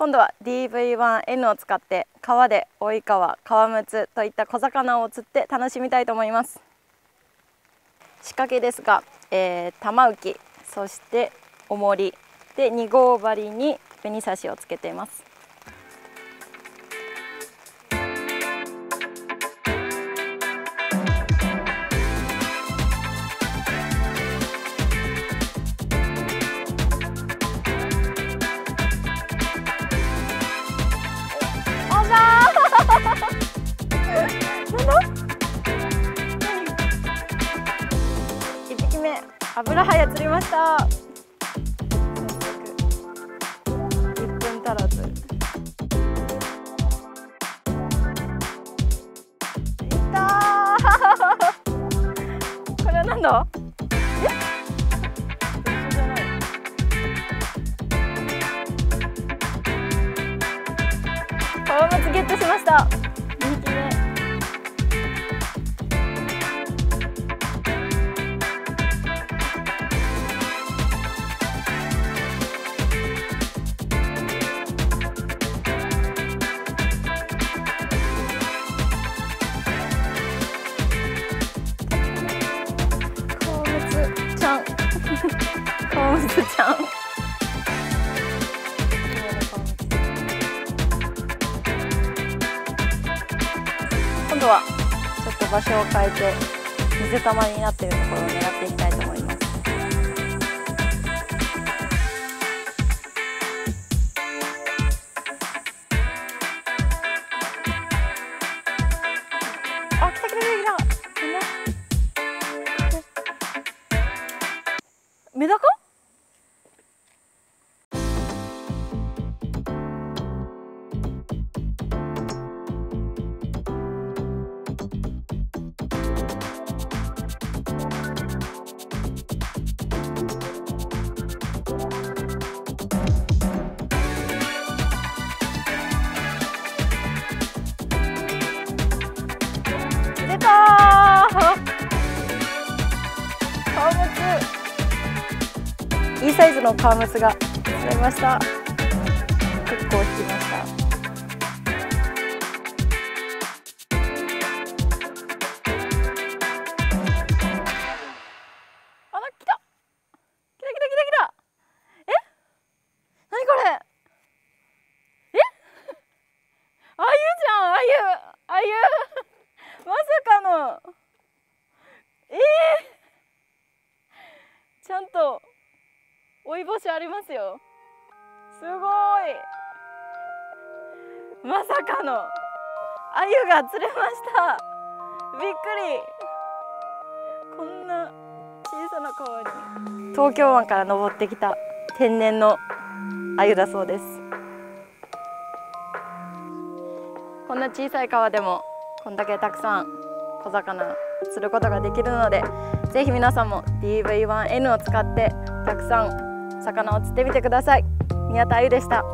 今度は DV1N を使って川で追い川、川むつといった小魚を釣って楽しみたいと思います。仕掛けですが、えー、玉浮きそして重りで2号針に紅刺しをつけています。油はや釣りました。1分足らず。いた これは何だ？パワマツゲットしました。コンスちゃん。今度はちょっと場所を変えて水玉になっているところを狙っていきます。いいサイズのカワムスが釣れました。結構引きましたあら来た。来た来た来た来た。え？何これ？え？あゆじゃんあゆ。あゆ。まさかの。えー、ちゃんと追い星ありますよ。すごい。まさかの。アユが釣れました。びっくり。こんな小さな川に。東京湾から登ってきた天然のアユだそうです。こんな小さい川でもこんだけたくさん小魚釣ることができるのでぜひ皆さんも DV1N を使ってたくさん魚を釣ってみてください。宮田あゆでした。